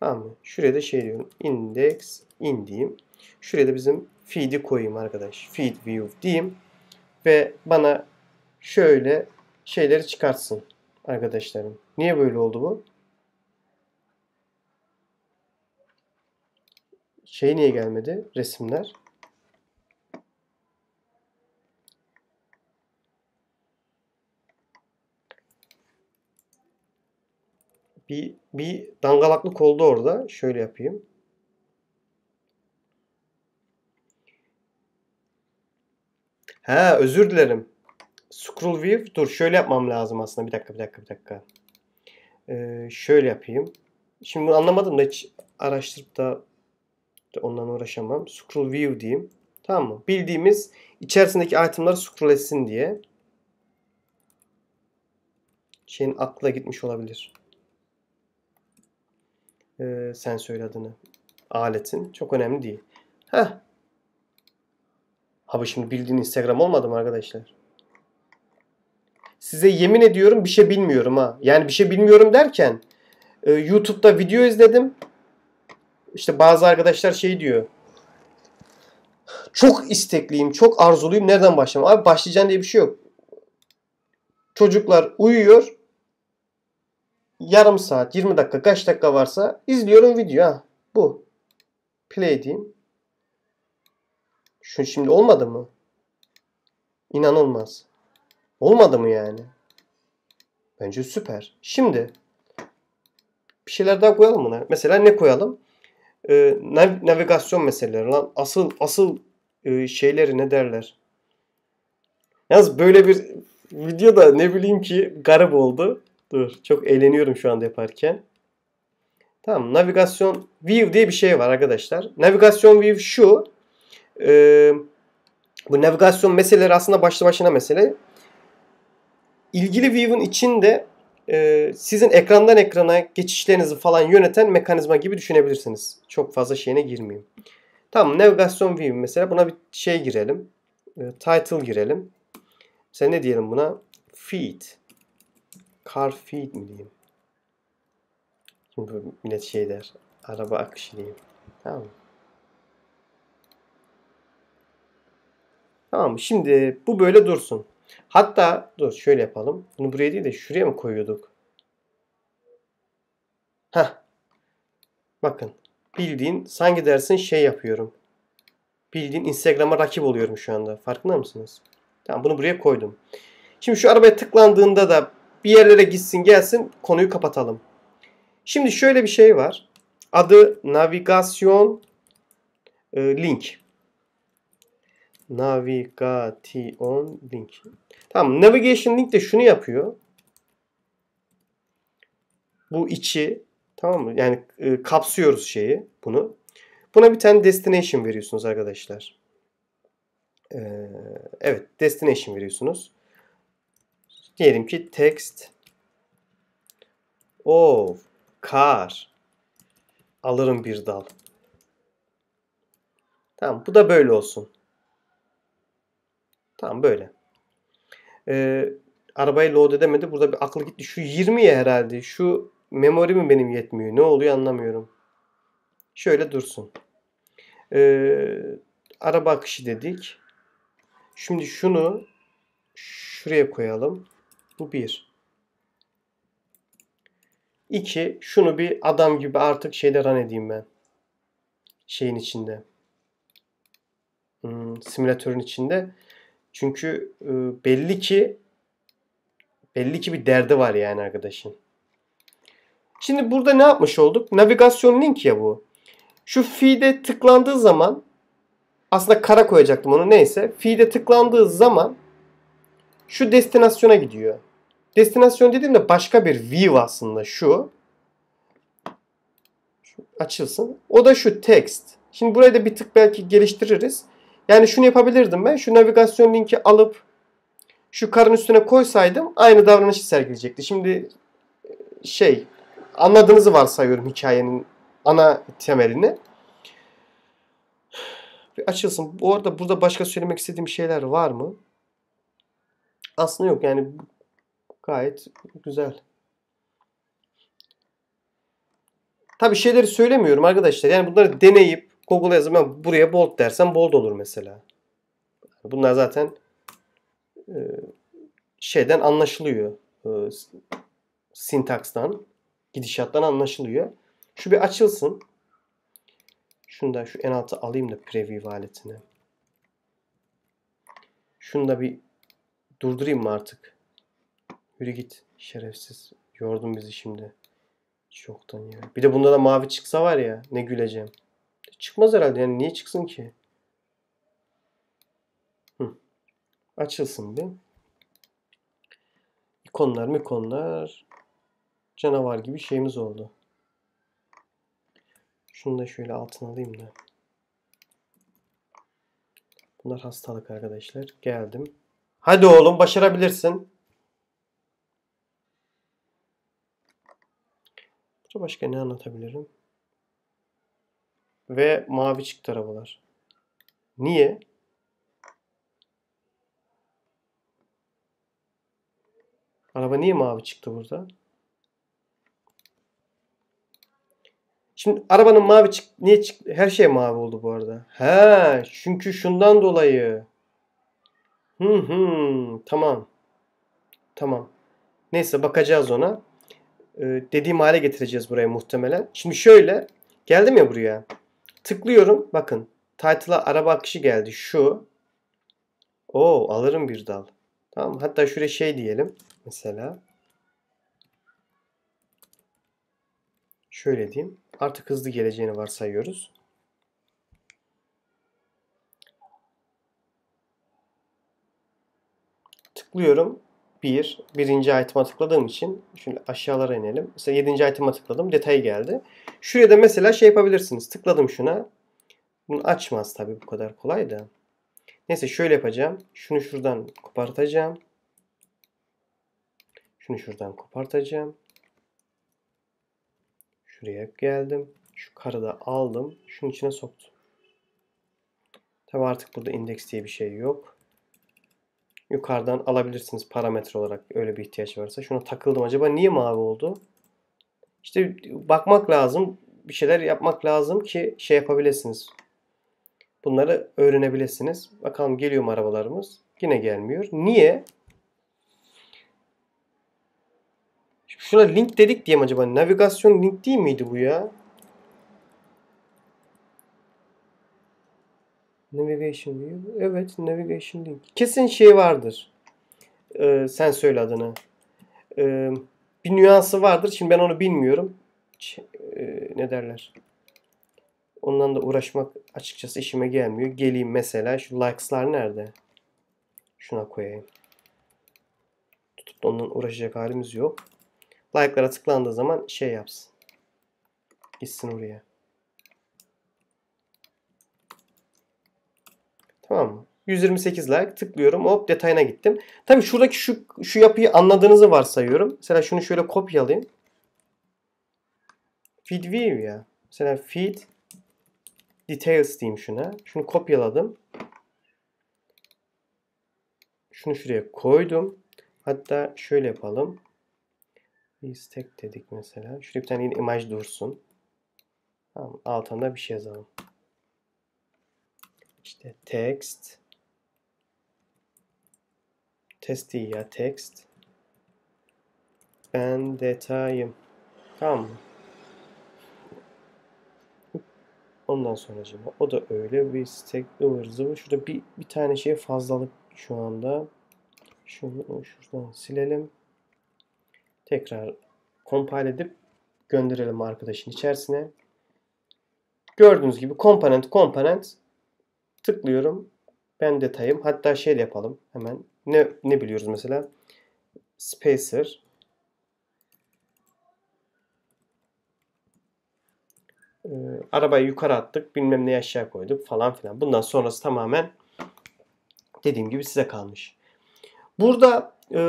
[SPEAKER 1] Tamam mı? Şuraya da şey diyorum. Index in diyeyim. Şuraya da bizim feed'i koyayım arkadaş. Feed view diyeyim. Ve bana şöyle şeyleri çıkartsın arkadaşlarım. Niye böyle oldu bu? Şey niye gelmedi? Resimler. Bir, bir dangalaklık oldu orada. Şöyle yapayım. Ha özür dilerim. Scroll view. Dur şöyle yapmam lazım aslında. Bir dakika bir dakika bir dakika. Ee, şöyle yapayım. Şimdi bunu anlamadım da hiç araştırıp da ondan uğraşamam. Scroll view diyeyim. Tamam mı? Bildiğimiz içerisindeki itemları scroll etsin diye. Şeyin akla gitmiş olabilir. Ee, sen söyle adını. Aletin. Çok önemli değil. Heh. Abi şimdi bildiğin Instagram olmadı mı arkadaşlar? Size yemin ediyorum bir şey bilmiyorum ha. Yani bir şey bilmiyorum derken e, YouTube'da video izledim. İşte bazı arkadaşlar şey diyor. Çok istekliyim, çok arzuluyum. Nereden başlamam? Abi başlayacaksın diye bir şey yok. Çocuklar uyuyor. Yarım saat, 20 dakika, kaç dakika varsa izliyorum video. Ha, bu. Play diyeyim. Şu şimdi olmadı mı? İnanılmaz. Olmadı mı yani? Bence süper. Şimdi bir şeyler daha koyalım buna. Mesela ne koyalım? Ee, nav- navigasyon meseleleri lan. Asıl asıl e, şeyleri ne derler? Yalnız böyle bir video da ne bileyim ki garip oldu. Dur. Çok eğleniyorum şu anda yaparken. Tamam. Navigasyon view diye bir şey var arkadaşlar. Navigasyon view şu. Ee, bu navigasyon meseleleri aslında başlı başına mesele. İlgili view'un içinde e, sizin ekrandan ekrana geçişlerinizi falan yöneten mekanizma gibi düşünebilirsiniz. Çok fazla şeyine girmeyeyim. Tamam navigasyon view mesela buna bir şey girelim. E, title girelim. Mesela ne diyelim buna? Feed. Car feed mi diyeyim? Şimdi bu millet şey der. Araba akışı diyeyim. Tamam mı? Tamam? Şimdi bu böyle dursun. Hatta dur şöyle yapalım. Bunu buraya değil de şuraya mı koyuyorduk? Heh. Bakın. Bildiğin sanki dersin şey yapıyorum. Bildiğin Instagram'a rakip oluyorum şu anda. Farkında mısınız? Tamam bunu buraya koydum. Şimdi şu arabaya tıklandığında da bir yerlere gitsin gelsin konuyu kapatalım. Şimdi şöyle bir şey var. Adı navigasyon e, link. Navigation link. Tamam. Navigation link de şunu yapıyor. Bu içi tamam mı? Yani e, kapsıyoruz şeyi bunu. Buna bir tane destination veriyorsunuz arkadaşlar. Ee, evet destination veriyorsunuz. Diyelim ki text of car alırım bir dal. Tamam bu da böyle olsun. Tamam böyle. Ee, arabayı load edemedi. Burada bir aklı gitti. Şu 20'ye herhalde. Şu memori mi benim yetmiyor? Ne oluyor anlamıyorum. Şöyle dursun. Ee, araba akışı dedik. Şimdi şunu şuraya koyalım. Bu bir. İki. Şunu bir adam gibi artık şeyde run edeyim ben. Şeyin içinde. Hmm, simülatörün içinde. Çünkü e, belli ki belli ki bir derdi var yani arkadaşın. Şimdi burada ne yapmış olduk? Navigasyon link ya bu. Şu feed'e tıklandığı zaman aslında kara koyacaktım onu neyse. Feed'e tıklandığı zaman şu destinasyona gidiyor. Destinasyon dediğimde başka bir view aslında şu. şu. Açılsın. O da şu text. Şimdi burayı da bir tık belki geliştiririz. Yani şunu yapabilirdim ben. Şu navigasyon linki alıp şu karın üstüne koysaydım aynı davranışı sergileyecekti. Şimdi şey anladığınızı varsayıyorum hikayenin ana temelini. Bir açılsın. Bu arada burada başka söylemek istediğim şeyler var mı? Aslında yok. Yani gayet güzel. Tabi şeyleri söylemiyorum arkadaşlar. Yani bunları deneyip Google'a yazıp ben buraya bold dersem bold olur mesela. Bunlar zaten e, şeyden anlaşılıyor. E, sintakstan, gidişattan anlaşılıyor. Şu bir açılsın. Şunu da şu en altı alayım da preview aletine. Şunu da bir durdurayım mı artık? Yürü git şerefsiz. Yordun bizi şimdi. Çoktan ya. Bir de bunda da mavi çıksa var ya ne güleceğim. Çıkmaz herhalde yani niye çıksın ki? Hı. Açılsın bir. İkonlar ikonlar canavar gibi şeyimiz oldu. Şunu da şöyle altına alayım da. Bunlar hastalık arkadaşlar. Geldim. Hadi oğlum başarabilirsin. Burada başka ne anlatabilirim? Ve mavi çıktı arabalar. Niye? Araba niye mavi çıktı burada? Şimdi arabanın mavi çık niye çıktı? Her şey mavi oldu bu arada. He, çünkü şundan dolayı. Hı hı, tamam. Tamam. Neyse bakacağız ona. Ee, dediğim hale getireceğiz buraya muhtemelen. Şimdi şöyle geldim ya buraya. Tıklıyorum. Bakın. Title'a araba akışı geldi. Şu. Oo alırım bir dal. Tamam. Hatta şuraya şey diyelim. Mesela. Şöyle diyeyim. Artık hızlı geleceğini varsayıyoruz. Tıklıyorum. Bir, birinci item'a tıkladığım için şöyle aşağılara inelim. Mesela yedinci item'a tıkladım. Detay geldi. Şuraya da mesela şey yapabilirsiniz. Tıkladım şuna. Bunu açmaz tabii bu kadar kolay da. Neyse şöyle yapacağım. Şunu şuradan kopartacağım. Şunu şuradan kopartacağım. Şuraya geldim. Şu karı da aldım. Şunun içine soktum. Tabi artık burada indeks diye bir şey yok. Yukarıdan alabilirsiniz parametre olarak öyle bir ihtiyaç varsa. Şuna takıldım. Acaba niye mavi oldu? İşte bakmak lazım. Bir şeyler yapmak lazım ki şey yapabilirsiniz. Bunları öğrenebilirsiniz. Bakalım geliyor mu arabalarımız? Yine gelmiyor. Niye? Şuna link dedik diye mi acaba? Navigasyon link değil miydi bu ya? Navigation view. Evet, navigation link. Kesin şey vardır. Ee, sen söyle adını. Ee, bir nüansı vardır. Şimdi ben onu bilmiyorum. Ç- e, ne derler? Ondan da uğraşmak açıkçası işime gelmiyor. Geleyim mesela. Şu likes'lar nerede? Şuna koyayım. Tutup da ondan uğraşacak halimiz yok. Like'lara tıklandığı zaman şey yapsın. Gitsin oraya. Tamam mı? 128 like tıklıyorum. Hop detayına gittim. Tabii şuradaki şu, şu yapıyı anladığınızı varsayıyorum. Mesela şunu şöyle kopyalayayım. Feed view ya. Mesela feed details diyeyim şuna. Şunu kopyaladım. Şunu şuraya koydum. Hatta şöyle yapalım. Stack dedik mesela. Şuraya bir tane imaj dursun. Tamam, altında bir şey yazalım. İşte text test değil ya text ben detayım tamam mı? Ondan sonra acaba o da öyle bir stack ıvır zıvır. Şurada bir, bir tane şey fazlalık şu anda. Şunu şuradan silelim. Tekrar compile edip gönderelim arkadaşın içerisine. Gördüğünüz gibi komponent komponent tıklıyorum. Ben detayım. Hatta şey de yapalım. Hemen ne ne biliyoruz mesela? Spacer ee, arabayı yukarı attık. Bilmem ne aşağı koyduk falan filan. Bundan sonrası tamamen dediğim gibi size kalmış. Burada e,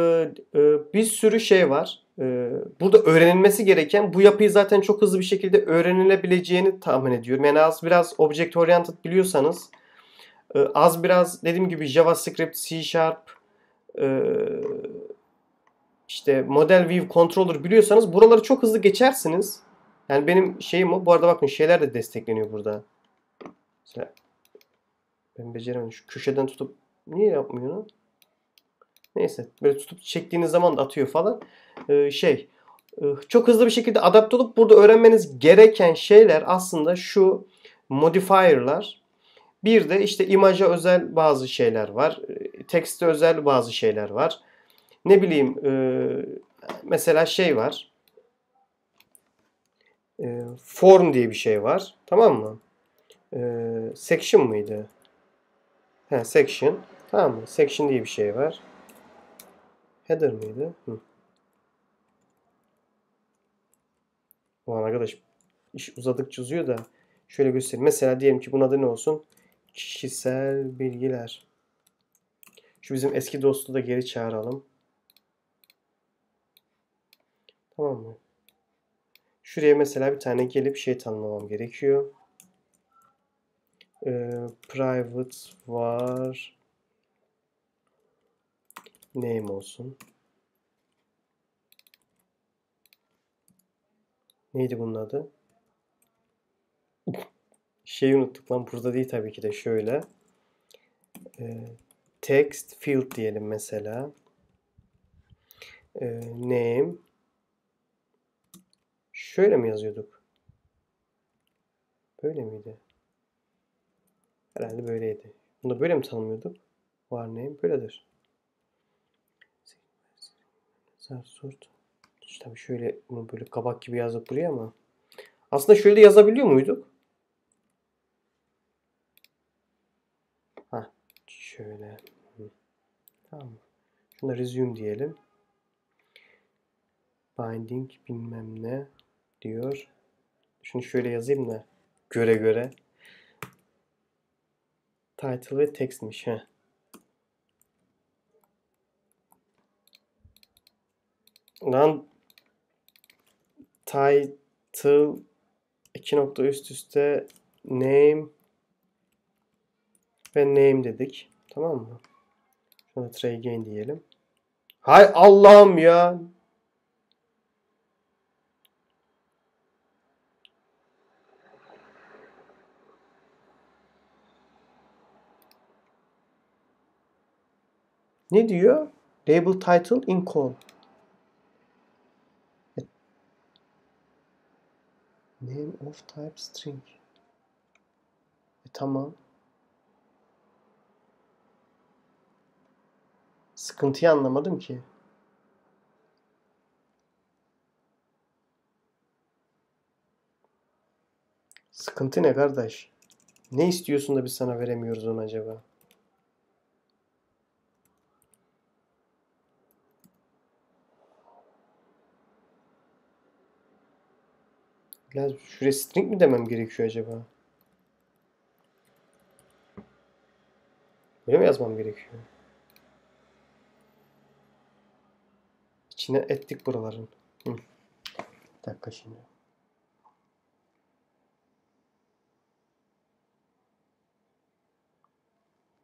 [SPEAKER 1] e, bir sürü şey var. E, burada öğrenilmesi gereken bu yapıyı zaten çok hızlı bir şekilde öğrenilebileceğini tahmin ediyorum. Yani az biraz object oriented biliyorsanız e, az biraz dediğim gibi JavaScript, C Sharp e, işte Model View Controller biliyorsanız buraları çok hızlı geçersiniz. Yani benim şeyim o. Bu arada bakın şeyler de destekleniyor burada. Mesela ben beceremedim. Şu köşeden tutup niye yapmıyor onu? Neyse. Böyle tutup çektiğiniz zaman da atıyor falan. Ee, şey e, çok hızlı bir şekilde adapte olup burada öğrenmeniz gereken şeyler aslında şu modifier'lar. Bir de işte imaja özel bazı şeyler var. E, tekste özel bazı şeyler var. Ne bileyim e, mesela şey var. Form diye bir şey var. Tamam mı? Section mıydı? Ha, section. Tamam mı? Section diye bir şey var. Header mıydı? Hı. Ulan arkadaş iş uzadıkça uzuyor da şöyle göstereyim. Mesela diyelim ki bunun adı ne olsun? Kişisel bilgiler. Şu bizim eski dostu da geri çağıralım. Tamam mı? Şuraya mesela bir tane gelip şey tanımlamam gerekiyor. Ee, private var name olsun. Neydi bunun adı? Şeyi unuttuk lan burada değil tabii ki de şöyle. Ee, text field diyelim mesela. Ee, name Şöyle mi yazıyorduk? Böyle miydi? Herhalde böyleydi. Bunu da böyle mi tanımlıyorduk? Var name böyledir. Sort. İşte şöyle bunu böyle kabak gibi yazdık buraya ama aslında şöyle yazabiliyor muyduk? Ha, şöyle. Tamam. Şuna resume diyelim. Binding bilmem ne diyor. Şunu şöyle yazayım da göre göre. Title ve textmiş. Heh. Lan title iki nokta üst üste name ve name dedik. Tamam mı? Şuna try again diyelim. Hay Allah'ım ya. Ne diyor? Label title in call. Name of type string. E, tamam. Sıkıntıyı anlamadım ki. Sıkıntı ne kardeş? Ne istiyorsun da biz sana veremiyoruz onu acaba? Ya şuraya string mi demem gerekiyor acaba? Böyle mi yazmam gerekiyor? İçine ettik buraların. Hı. Bir dakika şimdi.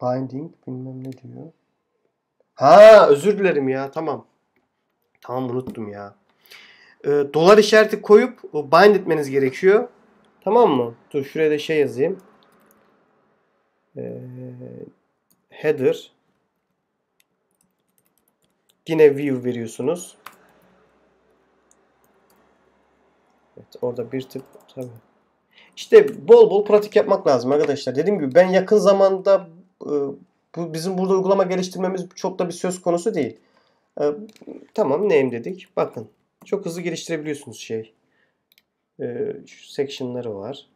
[SPEAKER 1] Binding bilmem ne diyor. Ha özür dilerim ya tamam. Tamam unuttum ya e, dolar işareti koyup bind etmeniz gerekiyor. Tamam mı? Dur şuraya da şey yazayım. E, header yine view veriyorsunuz. Evet, orada bir tık tabii. İşte bol bol pratik yapmak lazım arkadaşlar. Dediğim gibi ben yakın zamanda e, bu bizim burada uygulama geliştirmemiz çok da bir söz konusu değil. E, tamam name dedik. Bakın çok hızlı geliştirebiliyorsunuz şey. Ee, şu section'ları var.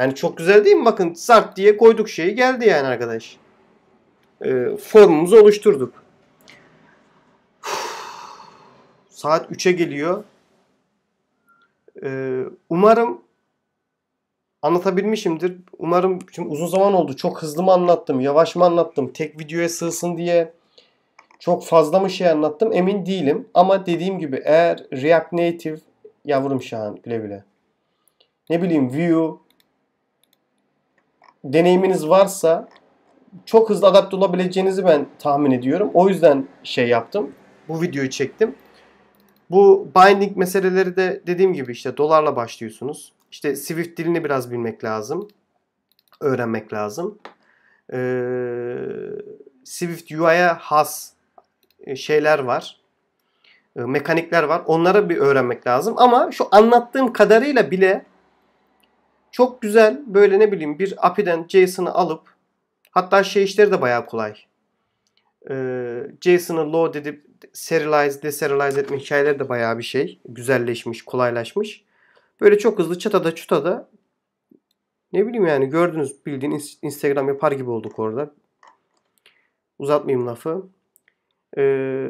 [SPEAKER 1] Yani çok güzel değil mi? Bakın zart diye koyduk şeyi geldi yani arkadaş. Ee, formumuzu oluşturduk. Saat 3'e geliyor. Ee, umarım anlatabilmişimdir. Umarım şimdi uzun zaman oldu. Çok hızlı mı anlattım, yavaş mı anlattım, tek videoya sığsın diye çok fazla mı şey anlattım emin değilim. Ama dediğim gibi eğer React Native yavrum şu an güle güle. Ne bileyim Vue deneyiminiz varsa çok hızlı adapte olabileceğinizi ben tahmin ediyorum. O yüzden şey yaptım. Bu videoyu çektim. Bu binding meseleleri de dediğim gibi işte dolarla başlıyorsunuz. İşte Swift dilini biraz bilmek lazım. Öğrenmek lazım. Ee, Swift UI'ye has e, şeyler var. E, mekanikler var. Onları bir öğrenmek lazım. Ama şu anlattığım kadarıyla bile çok güzel böyle ne bileyim bir API'den JSON'ı alıp hatta şey işleri de bayağı kolay. Ee, JSON'ı load edip serialize, deserialize etme hikayeleri de bayağı bir şey. Güzelleşmiş, kolaylaşmış. Böyle çok hızlı çatada çutada ne bileyim yani gördünüz bildiğin Instagram yapar gibi olduk orada. Uzatmayayım lafı. Ee,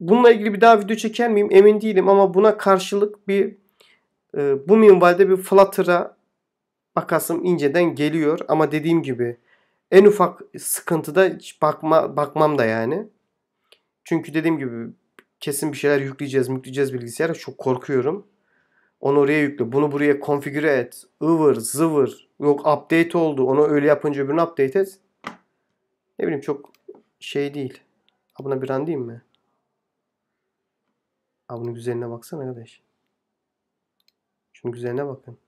[SPEAKER 1] bununla ilgili bir daha video çeker miyim emin değilim ama buna karşılık bir Ee, bu minvalde bir Flutter'a bakasım inceden geliyor ama dediğim gibi en ufak sıkıntıda hiç bakma, bakmam da yani. Çünkü dediğim gibi kesin bir şeyler yükleyeceğiz, yükleyeceğiz bilgisayara. Çok korkuyorum. Onu oraya yükle. Bunu buraya konfigüre et. ıvır zıvır. Yok update oldu. Onu öyle yapınca öbürünü update et. Ne bileyim çok şey değil. Ha bir an diyeyim mi? Ha bunun güzelliğine baksana arkadaş. Şunun güzelliğine bakın.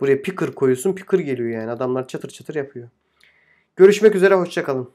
[SPEAKER 1] Buraya picker koyuyorsun. Picker geliyor yani. Adamlar çatır çatır yapıyor. Görüşmek üzere. Hoşçakalın.